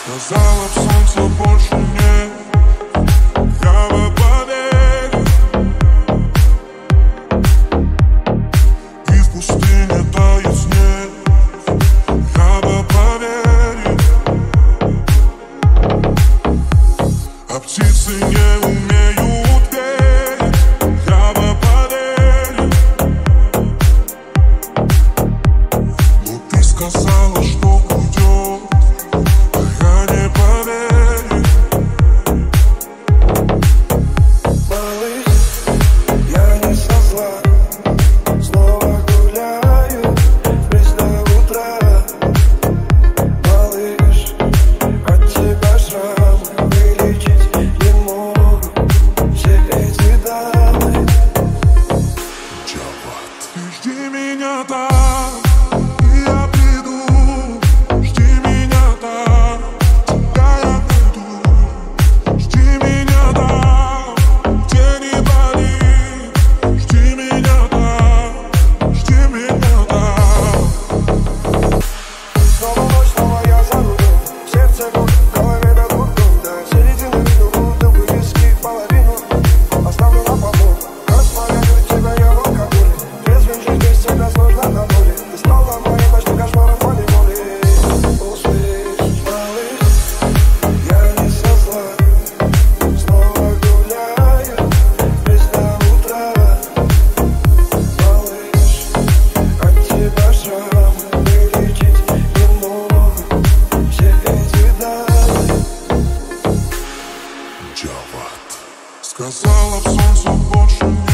Сказала б солнца больше нет Yeah. Сказала солнце больше